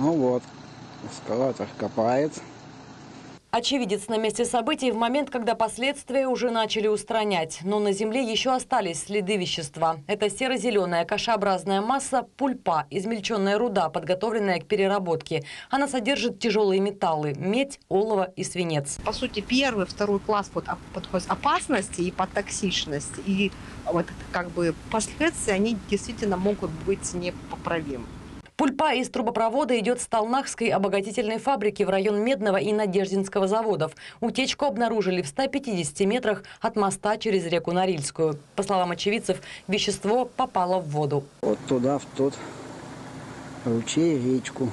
Ну вот, эскалатор копает. Очевидец на месте событий в момент, когда последствия уже начали устранять. Но на земле еще остались следы вещества. Это серо-зеленая кашеобразная масса пульпа, измельченная руда, подготовленная к переработке. Она содержит тяжелые металлы – медь, олово и свинец. По сути, первый, второй класс под, под опасности и под токсичность. И вот как бы последствия, они действительно могут быть непоправимы. Пульпа из трубопровода идет с Толнахской обогатительной фабрики в район Медного и Надеждинского заводов. Утечку обнаружили в 150 метрах от моста через реку Норильскую. По словам очевидцев, вещество попало в воду. Вот туда, в тот ручей, речку,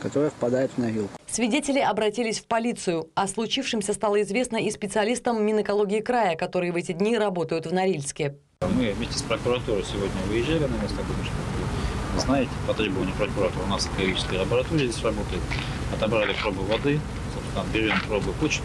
которая впадает в Норилку. Свидетели обратились в полицию. О случившемся стало известно и специалистам Минэкологии края, которые в эти дни работают в Норильске. Мы вместе с прокуратурой сегодня выезжали на место, потому что знаете, по требованию прокуратуры у нас экологическая лаборатория здесь работает. Отобрали пробы воды, собственно, берем пробы почты.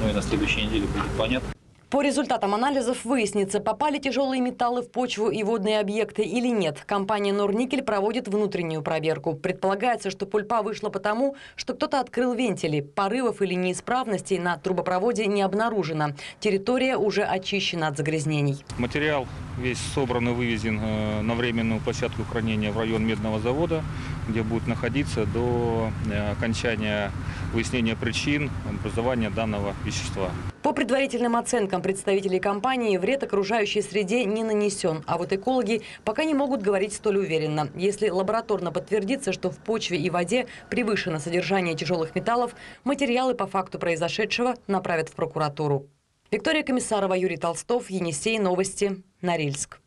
Ну и на следующей неделе будет понятно. По результатам анализов выяснится, попали тяжелые металлы в почву и водные объекты или нет. Компания «Норникель» проводит внутреннюю проверку. Предполагается, что пульпа вышла потому, что кто-то открыл вентили. Порывов или неисправностей на трубопроводе не обнаружено. Территория уже очищена от загрязнений. Материал весь собран и вывезен э, на временную площадку хранения в район медного завода, где будет находиться до э, окончания выяснения причин образования данного вещества. По предварительным оценкам представителей компании, вред окружающей среде не нанесен. А вот экологи пока не могут говорить столь уверенно. Если лабораторно подтвердится, что в почве и воде превышено содержание тяжелых металлов, материалы по факту произошедшего направят в прокуратуру. Виктория Комиссарова, Юрий Толстов, Енисей, Новости, Норильск.